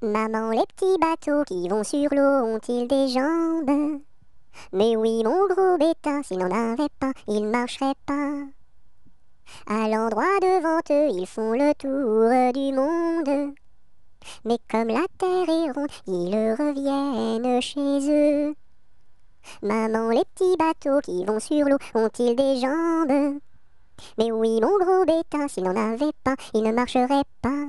Maman, les petits bateaux qui vont sur l'eau ont-ils des jambes? Mais oui, mon gros bêta, s'il n'en avait pas, il marcheraient pas. À l'endroit devant eux, ils font le tour du monde. Mais comme la terre est ronde, ils reviennent chez eux. Maman, les petits bateaux qui vont sur l'eau ont-ils des jambes? Mais oui, mon gros bêta, s'il n'en avait pas, ils ne marcheraient pas.